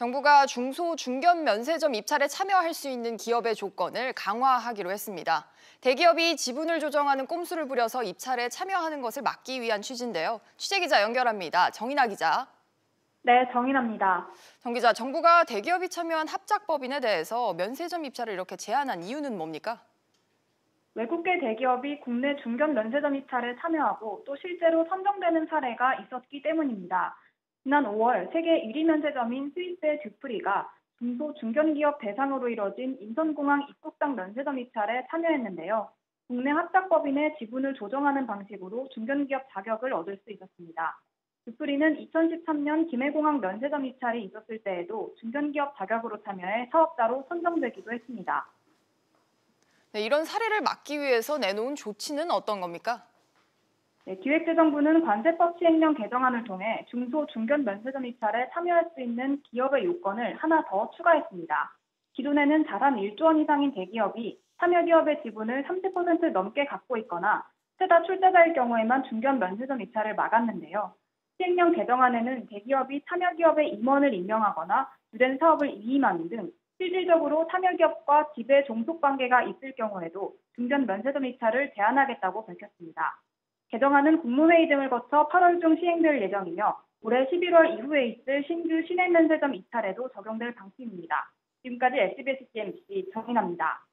정부가 중소, 중견 면세점 입찰에 참여할 수 있는 기업의 조건을 강화하기로 했습니다. 대기업이 지분을 조정하는 꼼수를 부려서 입찰에 참여하는 것을 막기 위한 취지인데요. 취재기자 연결합니다. 정인아 기자. 네, 정인아입니다. 정 기자, 정부가 대기업이 참여한 합작법인에 대해서 면세점 입찰을 이렇게 제한한 이유는 뭡니까? 외국계 대기업이 국내 중견 면세점 입찰에 참여하고 또 실제로 선정되는 사례가 있었기 때문입니다. 지난 5월 세계 1위 면세점인 스위스의 듀프리가 중소 중견기업 대상으로 이뤄진 인천공항 입국당 면세점 입찰에 참여했는데요. 국내 합작법인의 지분을 조정하는 방식으로 중견기업 자격을 얻을 수 있었습니다. 듀프리는 2013년 김해공항 면세점 입찰이 있었을 때에도 중견기업 자격으로 참여해 사업자로 선정되기도 했습니다. 네, 이런 사례를 막기 위해서 내놓은 조치는 어떤 겁니까? 네, 기획재정부는 관세법 시행령 개정안을 통해 중소 중견 면세점 입찰에 참여할 수 있는 기업의 요건을 하나 더 추가했습니다. 기존에는 자산 1조 원 이상인 대기업이 참여 기업의 지분을 30% 넘게 갖고 있거나 최다 출자자일 경우에만 중견 면세점 입찰을 막았는데요. 시행령 개정안에는 대기업이 참여 기업의 임원을 임명하거나 주된 사업을 위임하는 등 실질적으로 참여 기업과 지배 종속 관계가 있을 경우에도 중견 면세점 입찰을 제한하겠다고 밝혔습니다. 개정안은 국무회의 등을 거쳐 8월 중 시행될 예정이며 올해 11월 이후에 있을 신규 시내 면세점 입찰에도 적용될 방침입니다. 지금까지 SBS CMC 정인아입니다.